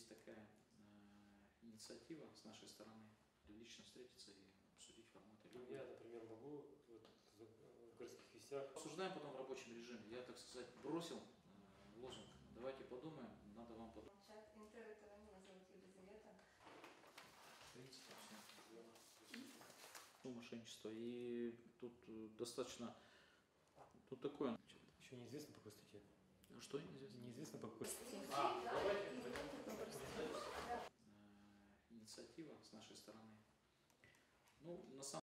есть такая э, инициатива с нашей стороны лично встретиться и обсудить форматы Ну, работы. Я, например, могу вот, в городских вестях Обсуждаем потом в рабочем режиме. Я, так сказать, бросил э, лозунг. Давайте подумаем, надо вам подумать. Чат інтерв'ю мене звуть Єлизавета. Видите, там все. Ну, мошенничество. И тут э, достаточно... Тут такое... еще неизвестно инициатива с нашей стороны. Ну, на самом